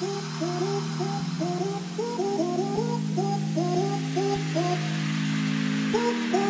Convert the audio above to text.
Boop, boop.